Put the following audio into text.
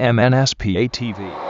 MNSPATV.